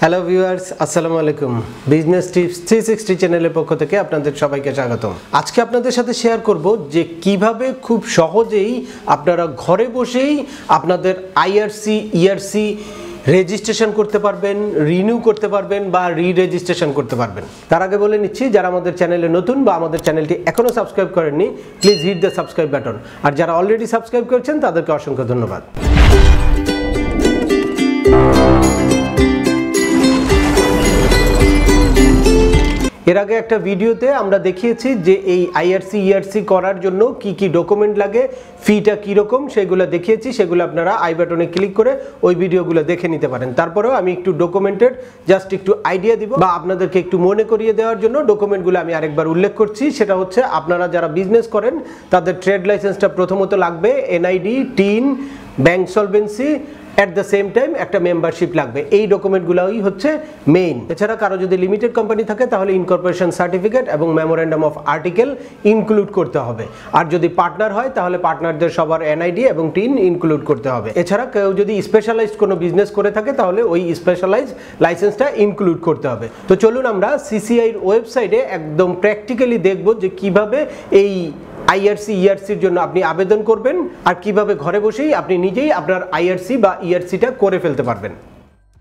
Hello viewers আসসালামু আলাইকুম business tips three sixty চ্যানেলের পক্ষ থেকে আপনাদের সবাইকে স্বাগতম। আজকে আপনাদের সাথে শেয়ার করব যে কীভাবে খুব সহজেই আপনারা ঘরে বসেই আপনাদের আইআরসি ইআরসি রেজিস্ট্রেশন করতে পারবেন রিনিউ করতে পারবেন বা রি রেজিস্ট্রেশন করতে পারবেন। তার আগে বলে নিচ্ছি, যারা আমাদের চ্যানেলে নতুন বা আমাদের চ্যানেলটি এখনও সাবস্ক্রাইব করেননি please hit the subscribe button আর যারা অলরেডি সাবস্ক্রাইব করেছেন, তাদেরকে অসংখ্য ধন্যবাদ। এর আগে একটা ভিডিওতে আমরা দেখিয়েছি যে এই আইআরসি ইআরসি করার জন্য কি কি ডকুমেন্ট লাগে ফিটা কীরকম সেগুলো দেখিয়েছি, সেগুলো আপনারা আই বাটনে ক্লিক করে ওই ভিডিওগুলো দেখে নিতে পারেন। তারপরেও আমি একটু ডকুমেন্টের জাস্ট একটু আইডিয়া দিব বা আপনাদেরকে একটু মনে করিয়ে দেওয়ার জন্য ডকুমেন্টগুলো আমি আরেকবার উল্লেখ করছি। সেটা হচ্ছে আপনারা যারা বিজনেস করেন, তাদের ট্রেড লাইসেন্সটা প্রথমত লাগবে NID TIN bank solvency at the same time একটা মেম্বারশিপ লাগবে। এই ডকুমেন্টগুলোই হচ্ছে মেইন এছাড়া কারও যদি লিমিটেড কোম্পানি থাকে, তাহলে ইনকর্পোরেশন সার্টিফিকেট এবং মেমোরেন্ডাম অফ আর্টিকেল ইনক্লুড করতে হবে। আর যদি পার্টনার হয়, তাহলে পার্টনারদের সবার এনআইডি এবং টিন ইনক্লুড করতে হবে। এছাড়া কেউ যদি স্পেশালাইজড কোনো বিজনেস করে থাকে, তাহলে ওই স্পেশালাইজ লাইসেন্সটা ইনক্লুড করতে হবে। তো চলুন আমরা সিসিআইর ওয়েবসাইটে একদম প্র্যাকটিক্যালি দেখব যে কীভাবে এই আইআরসি ইআরসির জন্য আপনি আবেদন করবেন আর কীভাবে ঘরে বসেই আপনি নিজেই আপনার আইআরসি বা ইআরসিটা করে ফেলতে পারবেন।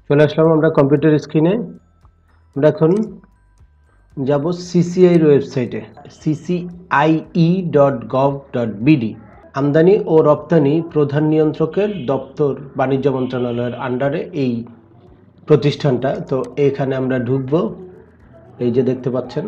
চলে আসলাম আমরা কম্পিউটার স্ক্রিনে। আমরা এখন যাব সিসিআইর ওয়েবসাইটে CCIE dot gov dot BD আমদানি ও রপ্তানি প্রধান নিয়ন্ত্রকের দপ্তর বাণিজ্য মন্ত্রণালয়ের আন্ডারে এই প্রতিষ্ঠানটা। তো এখানে আমরা ঢুকবো। এই যে দেখতে পাচ্ছেন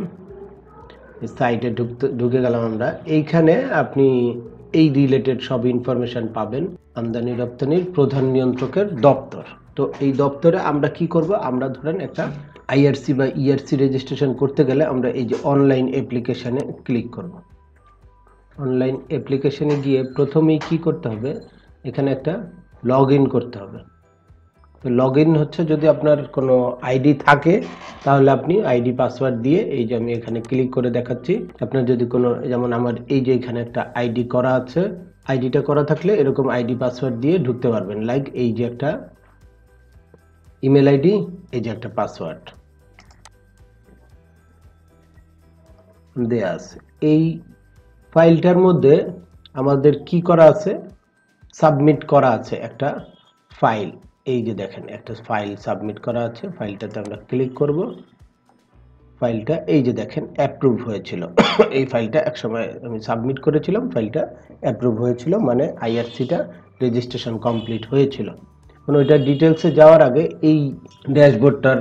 সাইটে ঢুকতে, ঢুকে গেলাম আমরা। এইখানে আপনি এই রিলেটেড সব ইনফরমেশন পাবেন। আমদানি রপ্তানির প্রধান নিয়ন্ত্রকের দপ্তর। তো এই দপ্তরে আমরা কি করব? আমরা ধরেন একটা আইআরসি বা ইআরসি রেজিস্ট্রেশন করতে গেলে আমরা এই যে অনলাইন অ্যাপ্লিকেশানে ক্লিক করব। অনলাইন অ্যাপ্লিকেশানে গিয়ে প্রথমেই কি করতে হবে? এখানে একটা লগ করতে হবে। তো লগ হচ্ছে যদি আপনার কোনো আইডি থাকে, তাহলে আপনি আইডি পাসওয়ার্ড দিয়ে এই যে আমি এখানে ক্লিক করে দেখাচ্ছি। আপনার যদি কোনো, যেমন আমার এই যে এখানে একটা আইডি করা আছে আইডিটা করা থাকলে এরকম আইডি পাসওয়ার্ড দিয়ে ঢুকতে পারবেন। লাইক এই যে একটা ইমেল আইডি এই যে একটা পাসওয়ার্ড দেয়া আছে। এই ফাইলটার মধ্যে আমাদের কি করা আছে? সাবমিট করা আছে একটা ফাইল এই যে দেখেন, একটা ফাইল সাবমিট করা আছে ফাইলটাতে আমরা ক্লিক করব। ফাইলটা এই যে দেখেন অ্যাপ্রুভ হয়েছিল। এই ফাইলটা একসময় আমি সাবমিট করেছিলাম ফাইলটা অ্যাপ্রুভ হয়েছিল মানে আইআরসিটা রেজিস্ট্রেশন কমপ্লিট হয়েছিল। এখন ওইটা ডিটেলসে যাওয়ার আগে এই ড্যাশবোর্ডটার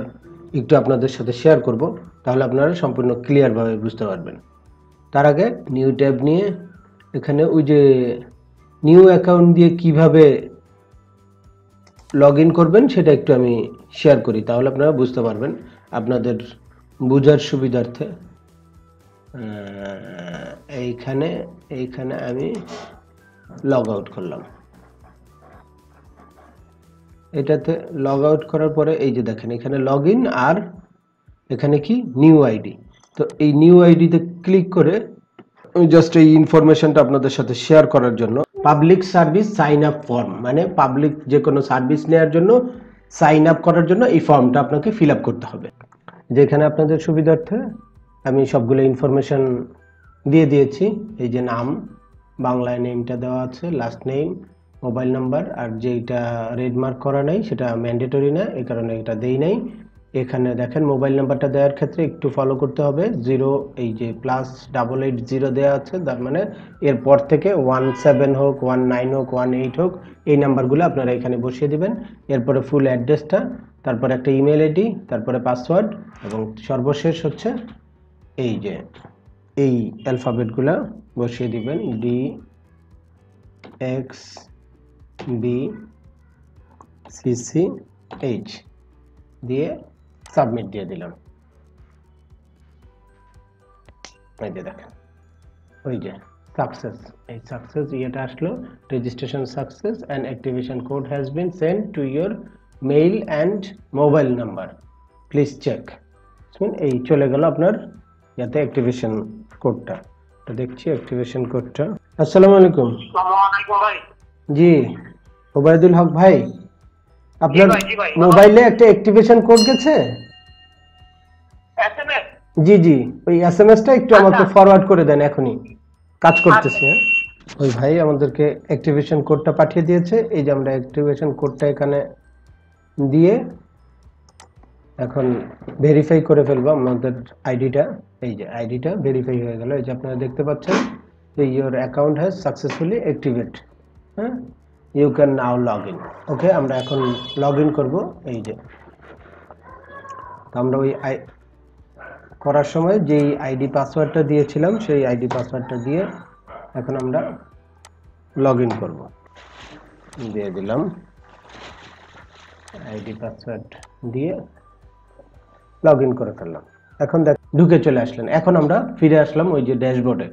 একটু আপনাদের সাথে শেয়ার করব, তাহলে আপনারা সম্পূর্ণ ক্লিয়ারভাবে বুঝতে পারবেন। তার আগে নিউ ট্যাব নিয়ে, এখানে ওই যে নিউ অ্যাকাউন্ট দিয়ে কীভাবে লগ ইন করবেন, সেটা একটু আমি শেয়ার করি, তাহলে আপনারা বুঝতে পারবেন আপনাদের বোঝার সুবিধার্থে। এইখানে এইখানে আমি লগ আউট করলাম। এটাতে লগ আউট করার পরে, এই যে দেখেন, এখানে লগ আর এখানে কি? নিউ আইডি তো এই নিউ আইডিতে ক্লিক করে জাস্ট এই ইনফরমেশনটা আপনাদের সাথে শেয়ার করার জন্য public service sign up form মানে পাবলিক যে কোনো সার্ভিস নেওয়ার জন্য সাইন আপ করার জন্য এই ফর্মটা আপনাকে ফিল আপ করতে হবে। যেখানে আপনাদের সুবিধার্থে আমি সবগুলো ইনফরমেশন দিয়ে দিয়েছি। এই যে নাম বাংলায় নেমটা দেওয়া আছে লাস্ট নেম মোবাইল নাম্বার আর যেটা রেড মার্ক করা নাই, সেটা ম্যান্ডেটরি না, এই কারণে এটা দেই নাই। এখানে দেখেন মোবাইল নাম্বারটা দেওয়ার ক্ষেত্রে একটু ফলো করতে হবে। জিরো এই যে প্লাস ডাবল এইট জিরো দেওয়া আছে, তার মানে এরপর থেকে ওয়ান সেভেন হোক ওয়ান নাইন হোক ওয়ান এইট হোক, এই নাম্বারগুলো আপনারা এখানে বসিয়ে দিবেন। এরপরে ফুল অ্যাড্রেসটা তারপরে একটা ইমেল আইডি তারপরে পাসওয়ার্ড এবং সর্বশেষ হচ্ছে এই যে, এই অ্যালফাবেটগুলো বসিয়ে দিবেন। D X B C C H দিয়ে সাবমিট দিয়ে দিলাম। এই যে দেখেন ওই যে সাকসেস এই সাকসেস ইয়েটা আসলো registration success and activation code has been send to your mail and mobile number please check এই চলে গেল আপনার ইয়াতে অ্যাক্টিভেশন কোডটা তো দেখছি অ্যাক্টিভেশন কোডটা আসসালামু আলাইকুম। আসসালামু আলাইকুম ভাই। জি ওবায়দুল হক ভাই আপনার ভাই, জি ভাই। মোবাইলে একটা অ্যাক্টিভেশন কোড গেছে? এসএমএস জি জি। ওই এসএমএসটা একটু আমাকে আচ্ছা। ফরওয়ার্ড করে দেন এখনই। কাজ করতেছে হ্যাঁ? ওই ভাই আমাদেরকে অ্যাক্টিভেশন কোডটা পাঠিয়ে দিয়েছে। এই যে আমরা অ্যাক্টিভেশন কোডটা এখানে দিয়ে এখন ভেরিফাই করে ফেলব আমাদের আইডিটা এই যে আইডিটা ভেরিফাই হয়ে গেল। এই যে আপনারা দেখতে পাচ্ছেন যে your account has successfully activate হ্যাঁ? You can now log in okay আমরা এখন লগ ইন করব। এই যে তো আমরা ওই আই করার সময় যেই আইডি পাসওয়ার্ডটা দিয়েছিলাম, সেই আইডি পাসওয়ার্ডটা দিয়ে এখন আমরা লগ ইন করব। দিয়ে দিলাম। আইডি পাসওয়ার্ড দিয়ে লগ ইন করে ফেললাম। এখন দেখ, ঢুকে চলে আসলেন। এখন আমরা ফিরে আসলাম ওই যে ড্যাশবোর্ডে।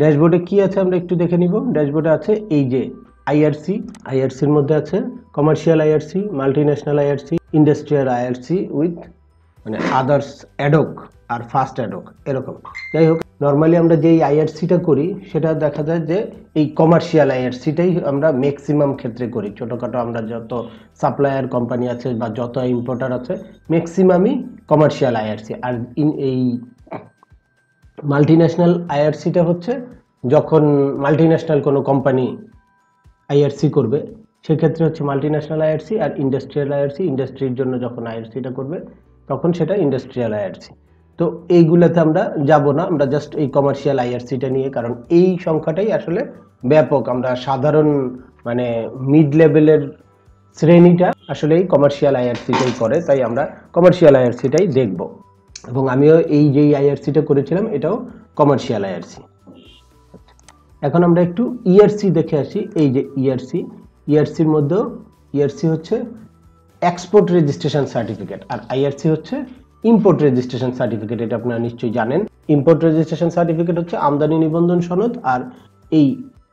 ড্যাশবোর্ডে কি আছে আমরা একটু দেখে নিব। ড্যাশবোর্ডে আছে এই যে আইআরসি আইআরসির মধ্যে আছে commercial IRC multi national IRC industrial IRC with মানে আদার্স অ্যাডক। আর ফাস্ট অ্যাডক এরকম। যাই হোক নর্মালি আমরা যেই আইআরসিটা করি, সেটা দেখা যায় যে এই কমার্শিয়াল আইআরসিটাই আমরা ম্যাক্সিমাম ক্ষেত্রে করি। ছোটোখাটো আমরা যত সাপ্লায়ার কোম্পানি আছে বা যত ইম্পোর্টার আছে ম্যাক্সিমামই কমার্শিয়াল আইআরসি আর ইন এই মাল্টিন্যাশনাল আইআরসিটা হচ্ছে, যখন মাল্টিন্যাশনাল কোনো কোম্পানি আইআরসি করবে, সেক্ষেত্রে হচ্ছে মাল্টিন্যাশনাল আইআরসি আর ইন্ডাস্ট্রিয়াল আইআরসি ইন্ডাস্ট্রির জন্য যখন আইআরসিটা করবে, তখন সেটা ইন্ডাস্ট্রিয়াল আইআরসি তো এইগুলোতে আমরা যাব না, আমরা জাস্ট এই কমার্শিয়াল আইআরসিটা নিয়ে, কারণ এই সংখ্যাটাই আসলে ব্যাপক। আমরা সাধারণ মানে মিড লেভেলের শ্রেণীটা আসলে এই কমার্শিয়াল আইআরসিটাই করে, তাই আমরা কমার্শিয়াল আইআরসিটাই দেখব। এবং আমিও এই যেই আইআরসিটা করেছিলাম, এটাও কমার্শিয়াল আইআরসি এখন আমরা একটু ইআরসি দেখে আসি, এই যে ইআরসি ইআরসির মধ্যেও ইআরসি হচ্ছে এক্সপোর্ট রেজিস্ট্রেশন সার্টিফিকেট আর আইআরসি হচ্ছে ইম্পোর্ট রেজিস্ট্রেশন সার্টিফিকেট এটা আপনারা নিশ্চয়ই জানেন। ইম্পোর্ট রেজিস্ট্রেশন সার্টিফিকেট হচ্ছে আমদানি নিবন্ধন সনদ আর এই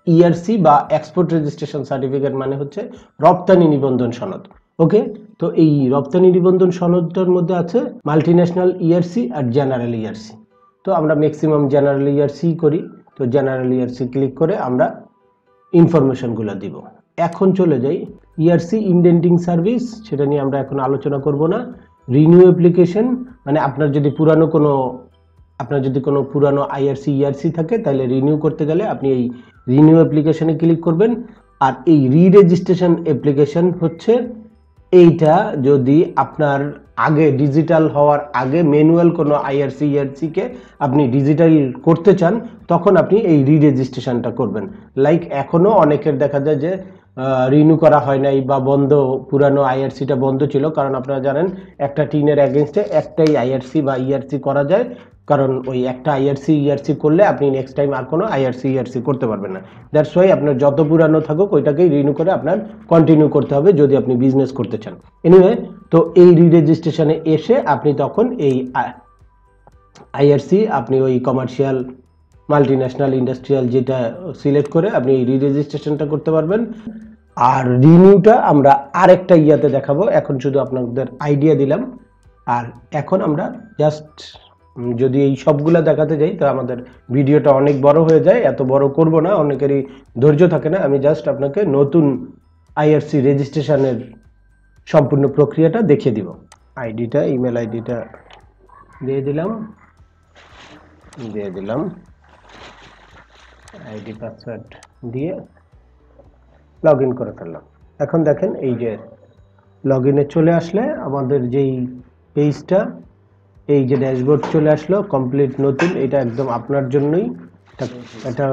ইআরসি বা এক্সপোর্ট রেজিস্ট্রেশন সার্টিফিকেট মানে হচ্ছে রপ্তানি নিবন্ধন সনদ। ওকে তো এই রপ্তানি নিবন্ধন সনদটার মধ্যে আছে মাল্টিন্যাশনাল ইআরসি আর জেনারেল ইআরসি তো আমরা ম্যাক্সিমাম জেনারেল ইয়ারসি করি। তো জেনারেল ইয়ারসি ক্লিক করে আমরা ইনফরমেশনগুলো দিব। এখন চলে যাই ইয়ারসি ইন্ডেন্টিং সার্ভিস সেটা নিয়ে আমরা এখন আলোচনা করব না। রিনিউ অ্যাপ্লিকেশন মানে আপনার যদি পুরানো কোনো, আপনার যদি কোনো পুরানো আইআরসি ইআরসি থাকে, তাহলে রিনিউ করতে গেলে আপনি এই রিনিউ অ্যাপ্লিকেশনে ক্লিক করবেন। আর এই রি রেজিস্ট্রেশন অ্যাপ্লিকেশন হচ্ছে, এইটা যদি আপনার আগে ডিজিটাল হওয়ার আগে ম্যানুয়াল কোনো আইআরসি কে আপনি ডিজিটাল করতে চান, তখন আপনি এই রি রেজিস্ট্রেশনটা করবেন। লাইক এখনও অনেকের দেখা যায় যে রিনিউ করা হয় নাই বা বন্ধ, পুরানো আইআরসিটা বন্ধ ছিল। কারণ আপনারা জানেন, একটা টিনের অ্যাগেনস্টে একটাই আইআরসি বা ইআরসি করা যায়। কারণ ওই একটা আইআরসি ইআরসি করলে আপনি নেক্সট টাইম আর কোনো আইআরসি ইআরসি করতে পারবেন না। দ্যাটস ওয়াই আপনার যত পুরানো থাকুক, ওইটাকেই রিনিউ করে আপনার কন্টিনিউ করতে হবে যদি আপনি বিজনেস করতে চান। এনিওয়ে তো এই রি রেজিস্ট্রেশনে এসে আপনি তখন এই আইআরসি আপনি ওই কমার্শিয়াল মাল্টিন্যাশনাল ইন্ডাস্ট্রিয়াল যেটা সিলেক্ট করে আপনি এই রি রেজিস্ট্রেশনটা করতে পারবেন। আর রিনিউটা আমরা আরেকটা ইয়াতে দেখাবো। এখন শুধু আপনাদের আইডিয়া দিলাম। আর এখন আমরা জাস্ট যদি এই সবগুলো দেখাতে যাই, তো আমাদের ভিডিওটা অনেক বড় হয়ে যায়। এত বড় করব না, অনেকেরই ধৈর্য থাকে না। আমি জাস্ট আপনাকে নতুন আইআরসি রেজিস্ট্রেশনের সম্পূর্ণ প্রক্রিয়াটা দেখিয়ে দিব। আইডিটা ইমেল আইডিটা দিয়ে দিলাম। দিয়ে দিলাম। আইডি পাসওয়ার্ড দিয়ে লগ করে ফেললাম। এখন দেখেন এই যে লগ চলে আসলে আমাদের যেই পেজটা, এই যে ড্যাশবোর্ড চলে আসলো, কমপ্লিট, নতুন, এটা একদম আপনার জন্যই। এটা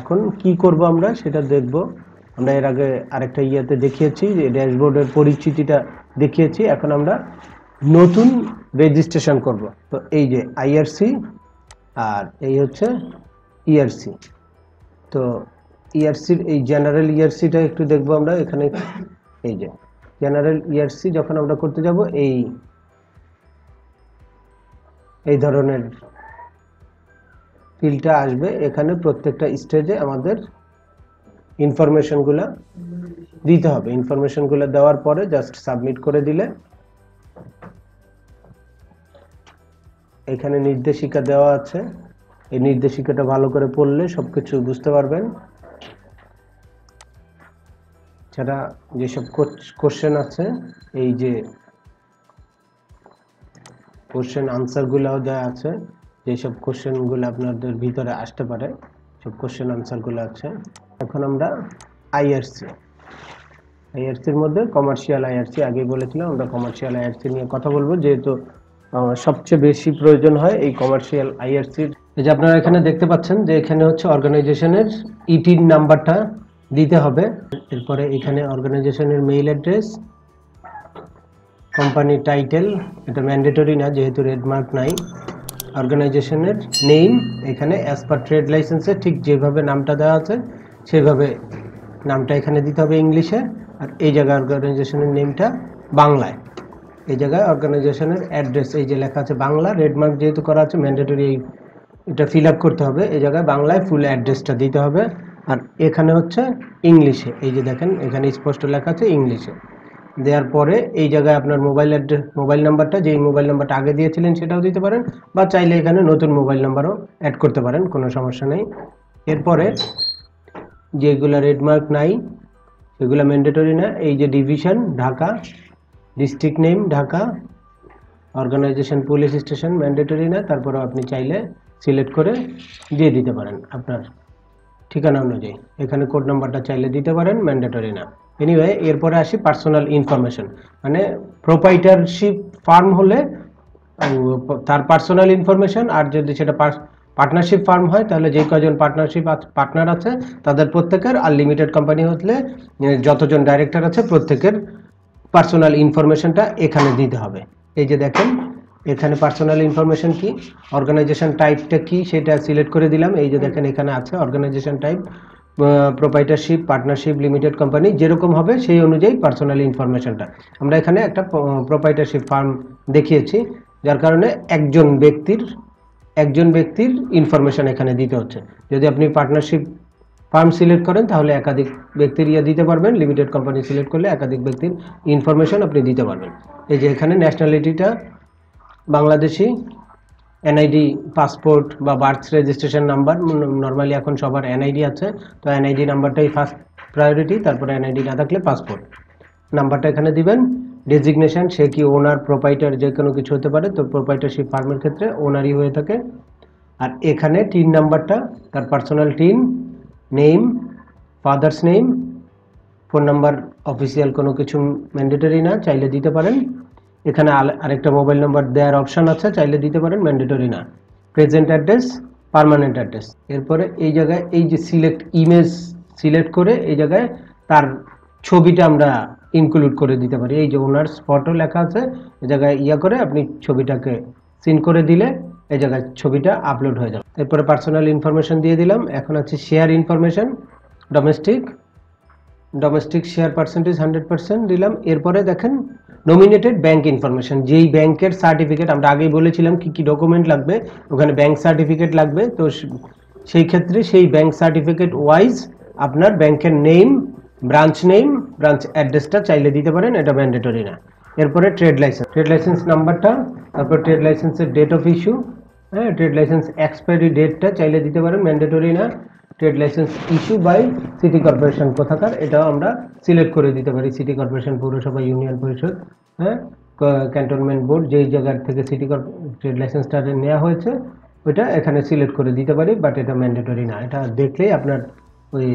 এখন কি করব আমরা সেটা দেখব। আমরা এর আগে আরেকটা ইয়েতে দেখিয়েছি যে ড্যাশবোর্ডের পরিচিতিটা দেখিয়েছি। এখন আমরা নতুন রেজিস্ট্রেশন করব। তো এই যে আইআরসি আর এই হচ্ছে ইআরসি তো ইআরসির এই জেনারেল ইআরসিটা একটু দেখব আমরা, এখানে এই যে জেনারেল ইআরসি যখন আমরা করতে যাব, এই এই ধরনের ফিল্ডটা আসবে, এখানে প্রত্যেকটা স্টেজে আমাদের ইনফরমেশনগুলো দিতে হবে। ইনফরমেশনগুলো দেওয়ার পরে জাস্ট সাবমিট করে দিলে, এখানে নির্দেশিকা দেওয়া আছে। এই নির্দেশিকাটা ভালো করে পড়লে সব কিছু বুঝতে পারবেন। ছাড়া যেসব কোশ্চেন আছে, এই যে কোশ্চেন আনসারগুলোও দেওয়া আছে, যেসব কোশ্চেনগুলো আপনাদের ভিতরে আসতে পারে, সব কোশ্চেন আনসারগুলো আছে। এখন আমরা আইআরসি আইআরসির মধ্যে কমার্শিয়াল আইআরসি আগে বলেছিলাম, আমরা কমার্শিয়াল আইআরসি নিয়ে কথা বলব। যেহেতু সবচেয়ে বেশি প্রয়োজন হয় এই কমার্শিয়াল আইআরসির এই যে আপনারা এখানে দেখতে পাচ্ছেন যে এখানে হচ্ছে অর্গানাইজেশনের ইটির নাম্বারটা দিতে হবে। এরপরে এখানে অর্গানাইজেশনের মেইল অ্যাড্রেস, কোম্পানি টাইটেল, এটা ম্যান্ডেটরি না, যেহেতু রেডমার্ক নাই। অর্গানাইজেশনের নেম এখানে অ্যাজ পার ট্রেড লাইসেন্সে ঠিক যেভাবে নামটা দেওয়া আছে, সেভাবে নামটা এখানে দিতে হবে ইংলিশে। আর এই জায়গায় অর্গানাইজেশনের নেমটা বাংলায়। এই জায়গায় অর্গানাইজেশনের অ্যাড্রেস, এই যে লেখা আছে বাংলা রেডমার্ক যেহেতু করা আছে, ম্যান্ডেটরি এই এটা ফিল করতে হবে। এই জায়গায় বাংলায় ফুল অ্যাড্রেসটা দিতে হবে। আর এখানে হচ্ছে ইংলিশে। এই যে দেখেন, এখানে স্পষ্ট লেখা আছে ইংলিশে। দেওয়ার পরে এই জায়গায় আপনার মোবাইল অ্যাড্রেস মোবাইল নাম্বারটা যেই মোবাইল নাম্বারটা আগে দিয়েছিলেন সেটাও দিতে পারেন বা চাইলে এখানে নতুন মোবাইল নাম্বারও অ্যাড করতে পারেন, কোনো সমস্যা নেই। এরপরে যেগুলো রেডমার্ক নাই, সেগুলো ম্যান্ডেটরি না, এই যে division Dhaka district name Dhaka organisation police station mandatory না তারপরে আপনি চাইলে সিলেক্ট করে দিয়ে দিতে পারেন আপনার ঠিকানা অনুযায়ী। এখানে কোড নাম্বারটা চাইলে দিতে পারেন ম্যান্ডেটরি না। এনিওয়ে এরপরে আসি পার্সোনাল ইনফরমেশন মানে প্রোপাইটারশিপ ফার্ম হলে তার পার্সোনাল ইনফরমেশন আর যদি সেটা পার্টনারশিপ ফার্ম হয়, তাহলে যে কজন পার্টনারশিপ পার্টনার আছে, তাদের প্রত্যেকের আর লিমিটেড কোম্পানি হলে যতজন ডাইরেক্টর আছে, প্রত্যেকের পার্সোনাল ইনফরমেশনটা এখানে দিতে হবে। এই যে দেখেন এখানে পার্সোনাল ইনফরমেশন কি? অর্গানাইজেশন টাইপটা কি? সেটা সিলেক্ট করে দিলাম। এই যে দেখেন এখানে আছে organisation type proprietorship partnership limited company যেরকম হবে সেই অনুযায়ী পার্সোনাল ইনফরমেশনটা আমরা এখানে একটা প্রোপাইটারশিপ ফার্ম দেখিয়েছি, যার কারণে একজন ব্যক্তির একজন ব্যক্তির ইনফরমেশন এখানে দিতে হচ্ছে। যদি আপনি পার্টনারশিপ ফার্ম সিলেক্ট করেন, তাহলে একাধিক ব্যক্তির ইয়ে দিতে পারবেন। লিমিটেড কোম্পানি সিলেক্ট করলে একাধিক ব্যক্তির ইনফরমেশন আপনি দিতে পারবেন। এই যে এখানে ন্যাশনালিটিটা বাংলাদেশি এনআইডি পাসপোর্ট বা বার্থ রেজিস্ট্রেশন নাম্বার নর্মালি এখন সবার এনআইডি আছে। তো এনআইডি নাম্বারটাই ফার্স্ট প্রায়োরিটি তারপরে এনআইডি না থাকলে পাসপোর্ট নাম্বারটা এখানে দিবেন। ডেজিগনেশন সে কি ওনার প্রোপাইটার যে কোনো কিছু হতে পারে, তো প্রোপাইটারশিপ ফার্মের ক্ষেত্রে ওনারই হয়ে থাকে। আর এখানে টিন নাম্বারটা তার personal TIN name father's name phone number official কোনো কিছু ম্যান্ডেটরি না, চাইলে দিতে পারেন। এখানে আরেকটা মোবাইল নাম্বার দেওয়ার অপশন আছে, চাইলে দিতে পারেন ম্যান্ডেটরি না। প্রেজেন্ট অ্যাড্রেস পার্মানেন্ট অ্যাড্রেস এরপরে এই জায়গায় এই যে সিলেক্ট ইমেজ সিলেক্ট করে এই জায়গায় তার ছবিটা আমরা ইনক্লুড করে দিতে পারি। এই যে ওনার ফটো লেখা আছে, এই জায়গায় ইয়া করে আপনি ছবিটাকে সিন করে দিলে এই জায়গায় ছবিটা আপলোড হয়ে যাবে। এরপরে পার্সোনাল ইনফরমেশন দিয়ে দিলাম। এখন আছে share information domestic domestic share percentage hundred percent দিলাম। এরপরে দেখেন নমিনেটেড ব্যাংক ইনফরমেশন যেই ব্যাংকের সার্টিফিকেট আমরা আগেই বলেছিলাম কি কি ডকুমেন্ট লাগবে, ওখানে ব্যাংক সার্টিফিকেট লাগবে। তো সেই ক্ষেত্রে সেই ব্যাংক সার্টিফিকেট ওয়াইজ আপনার ব্যাংকের নেম ব্রাঞ্চ নেম ব্রাঞ্চ অ্যাড্রেসটা চাইলে দিতে পারেন, এটা ম্যান্ডেটরি না। এরপরে ট্রেড লাইসেন্স ট্রেড লাইসেন্স নাম্বারটা তারপর ট্রেড লাইসেন্সের ডেট অফ ইস্যু হ্যাঁ ট্রেড লাইসেন্স এক্সপায়ারি ডেটটা চাইলে দিতে পারেন ম্যান্ডেটরি না। Trade licence issue by city corporation কোথাকার, এটাও আমরা সিলেক্ট করে দিতে পারি সিটি কর্পোরেশন পৌরসভা, ইউনিয়ন পরিষদ হ্যাঁ? ক্যান্টনমেন্ট বোর্ড, যেই জায়গার থেকে সিটি ট্রেড লাইসেন্সটা নেওয়া হয়েছে, ওইটা এখানে সিলেক্ট করে দিতে পারি, বাট এটা ম্যান্ডেটরি না। এটা দেখলেই আপনার ওই,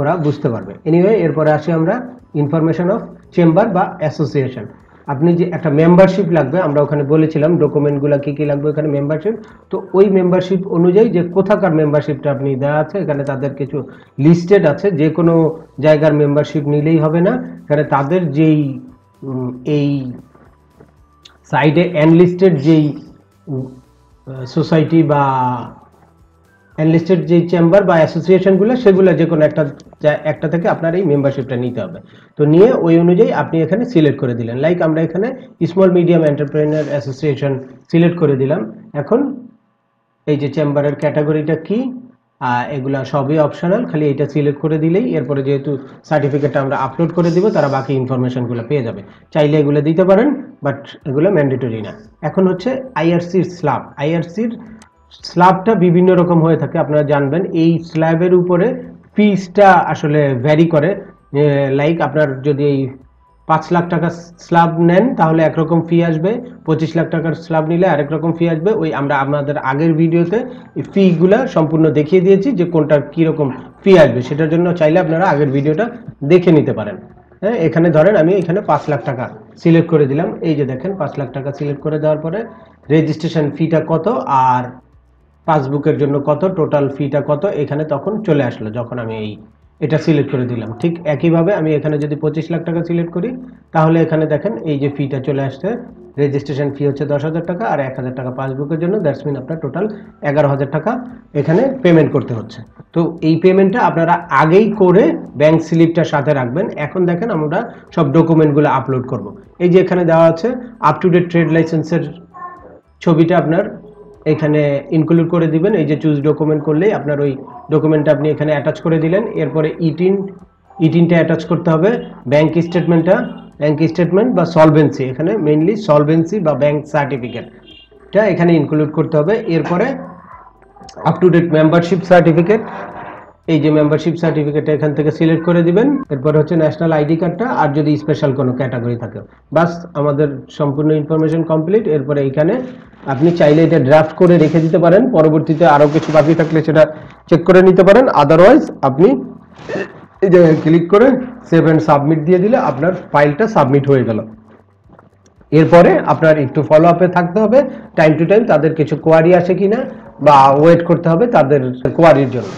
ওরা বুঝতে পারবে। এনিওয়ে এরপরে আসি আমরা ইনফরমেশন অফ চেম্বার বা অ্যাসোসিয়েশন আপনি যে একটা মেম্বারশিপ লাগবে, আমরা ওখানে বলেছিলাম ডকুমেন্টগুলো কি কি লাগবে এখানে মেম্বারশিপ তো ওই মেম্বারশিপ অনুযায়ী যে কোথাকার মেম্বারশিপটা আপনি দেওয়া আছে, এখানে তাদের কিছু লিস্টেড আছে, যে কোনো জায়গার মেম্বারশিপ নিলেই হবে না। এখানে তাদের যেই এই সাইডে অ্যানলিস্টেড যেই সোসাইটি বা অ্যানলিস্টেড যে চেম্বার বা অ্যাসোসিয়েশনগুলো সেগুলো যে কোনো একটা একটা থেকে আপনার এই মেম্বারশিপটা নিতে হবে। তো নিয়ে ওই অনুযায়ী আপনি এখানে সিলেক্ট করে দিলেন। লাইক আমরা এখানে small medium entrepreneur association select করে দিলাম। এখন এই যে চেম্বারের ক্যাটাগরিটা কি এগুলা সবই অপশনাল খালি এটা সিলেক্ট করে দিলেই এরপরে যেহেতু সার্টিফিকেটটা আমরা আপলোড করে দিব, তারা বাকি ইনফরমেশনগুলো পেয়ে যাবে। চাইলে এগুলো দিতে পারেন বাট এগুলো ম্যান্ডেটরি না। এখন হচ্ছে আইআরসির স্ল্যাব আইআরসির স্ল্যাবটা বিভিন্ন রকম হয়ে থাকে, আপনারা জানবেন। এই স্ল্যাবের উপরে ফিসটা আসলে ভ্যারি করে। লাইক আপনার যদি এই পাঁচ লাখ টাকা স্ল্যাব নেন, তাহলে একরকম ফি আসবে। পঁচিশ লাখ টাকার স্ল্যাব নিলে আরেক রকম ফি আসবে। ওই আমরা আমাদের আগের ভিডিওতে ফিগুলা সম্পূর্ণ দেখিয়ে দিয়েছি যে কোনটার কীরকম ফি আসবে। সেটার জন্য চাইলে আপনারা আগের ভিডিওটা দেখে নিতে পারেন। হ্যাঁ এখানে ধরেন আমি এখানে পাঁচ লাখ টাকা সিলেক্ট করে দিলাম। এই যে দেখেন, পাঁচ লাখ টাকা সিলেক্ট করে দেওয়ার পরে রেজিস্ট্রেশন ফিটা কত? আর পাসবুকের জন্য কত টোটাল ফিটা কত, এখানে তখন চলে আসলো যখন আমি এই এটা সিলেক্ট করে দিলাম। ঠিক একইভাবে আমি এখানে যদি পঁচিশ লাখ টাকা সিলেক্ট করি, তাহলে এখানে দেখেন এই যে ফিটা চলে আসছে রেজিস্ট্রেশন ফি হচ্ছে দশ হাজার টাকা আর এক হাজার টাকা পাসবুকের জন্য দ্যাটস মিন আপনার টোটাল এগারো হাজার টাকা এখানে পেমেন্ট করতে হচ্ছে। তো এই পেমেন্টটা আপনারা আগেই করে ব্যাংক স্লিপটা সাথে রাখবেন। এখন দেখেন আমরা সব ডকুমেন্টগুলো আপলোড করব। এই যে এখানে দেওয়া আছে আপ টু ডেট ট্রেড লাইসেন্সের ছবিটা আপনার এখানে ইনক্লুড করে দিবেন, এই যে চুজ ডকুমেন্ট করলেই আপনার ওই ডকুমেন্টটা আপনি এখানে অ্যাটাচ করে দিলেন। এরপরে ইটিন ইটিনটা অ্যাটাচ করতে হবে ব্যাংক স্টেটমেন্টটা ব্যাংক স্টেটমেন্ট বা সলভেন্সি এখানে মেইনলি সলভেন্সি বা ব্যাংক সার্টিফিকেটটা এখানে ইনক্লুড করতে হবে। এরপরে up to date membership certificate এই যে মেম্বারশিপ সার্টিফিকেটটা এখান থেকে সিলেক্ট করে দিবেন। এরপর হচ্ছে ন্যাশনাল আইডি কার্ডটা আর যদি স্পেশাল কোনো ক্যাটাগরি থাকে। বাস আমাদের সম্পূর্ণ ইনফরমেশন কমপ্লিট এরপরে এখানে আপনি চাইলে এটা ড্রাফট করে রেখে দিতে পারেন। পরবর্তীতে আরও কিছু বাকি থাকলে সেটা চেক করে নিতে পারেন। আদারওয়াইজ আপনি এই যে ক্লিক করে সেভ অ্যান্ড সাবমিট দিয়ে দিলে আপনার ফাইলটা সাবমিট হয়ে গেল। এরপরে আপনার একটু ফলো আপে থাকতে হবে। টাইম টু টাইম তাদের কিছু কোয়ারি আসে কিনা বা ওয়েট করতে হবে তাদের কোয়ারির জন্য।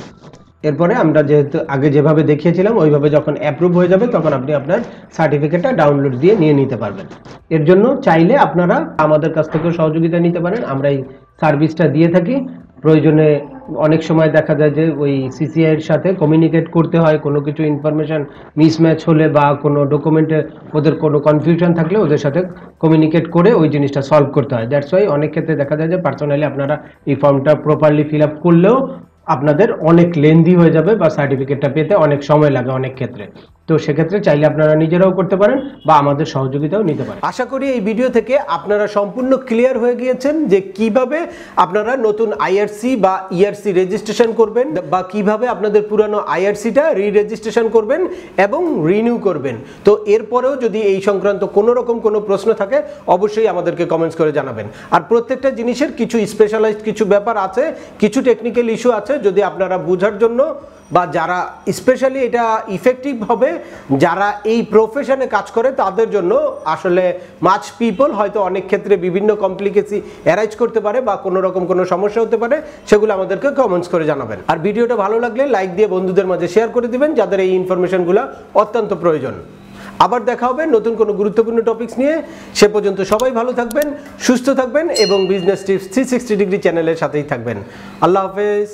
এরপরে আমরা যেহেতু আগে যেভাবে দেখিয়েছিলাম, ওইভাবে যখন অ্যাপ্রুভ হয়ে যাবে, তখন আপনি আপনার সার্টিফিকেটটা ডাউনলোড দিয়ে নিয়ে নিতে পারবেন। এর জন্য চাইলে আপনারা আমাদের কাছ থেকেও সহযোগিতা নিতে পারেন। আমরা এই সার্ভিসটা দিয়ে থাকি। প্রয়োজনে অনেক সময় দেখা যায় যে ওই সিসিআই এর সাথে কমিউনিকেট করতে হয়। কোনো কিছু ইনফরমেশন মিসম্যাচ হলে বা কোনো ডকুমেন্টে ওদের কোনো কনফিউশন থাকলে ওদের সাথে কমিউনিকেট করে ওই জিনিসটা সলভ করতে হয়। দ্যাটস ওয়াই অনেক ক্ষেত্রে দেখা যায় যে পার্সোনালি আপনারা এই ফর্মটা প্রপারলি ফিল আপ করলেও আপনাদের অনেক লেন্দি হয়ে যাবে বা সার্টিফিকেটটা পেতে অনেক সময় লাগে অনেক ক্ষেত্রে। তো সেক্ষেত্রে চাইলে আপনারা নিজেরাও করতে পারেন বা আমাদের সহযোগিতাও নিতে পারেন। আশা করি এই ভিডিও থেকে আপনারা সম্পূর্ণ ক্লিয়ার হয়ে গিয়েছেন যে কীভাবে আপনারা নতুন আইআরসি বা ইআরসি রেজিস্ট্রেশন করবেন বা কীভাবে আপনাদের পুরানো আইআরসিটা রি রেজিস্ট্রেশন করবেন এবং রিনিউ করবেন। তো এরপরেও যদি এই সংক্রান্ত কোনো রকম কোনো প্রশ্ন থাকে, অবশ্যই আমাদেরকে কমেন্টস করে জানাবেন। আর প্রত্যেকটা জিনিসের কিছু স্পেশালাইজড কিছু ব্যাপার আছে, কিছু টেকনিক্যাল ইস্যু আছে যদি আপনারা বোঝার জন্য বা যারা স্পেশালি এটা ইফেক্টিভ হবে, যারা এই প্রফেশনে কাজ করে, তাদের জন্য আসলে মাছ পিপল হয়তো অনেক ক্ষেত্রে বিভিন্ন কমপ্লিকেসি অ্যারাইজ করতে পারে বা কোনো রকম কোনো সমস্যা হতে পারে, সেগুলো আমাদেরকে কমেন্টস করে জানাবেন। আর ভিডিওটা ভালো লাগলে লাইক দিয়ে বন্ধুদের মাঝে শেয়ার করে দিবেন, যাদের এই ইনফরমেশনগুলো অত্যন্ত প্রয়োজন। আবার দেখা হবে নতুন কোনো গুরুত্বপূর্ণ টপিকস নিয়ে। সে পর্যন্ত সবাই ভালো থাকবেন, সুস্থ থাকবেন এবং business tips three sixty degree চ্যানেলের সাথেই থাকবেন। আল্লাহ হাফেজ।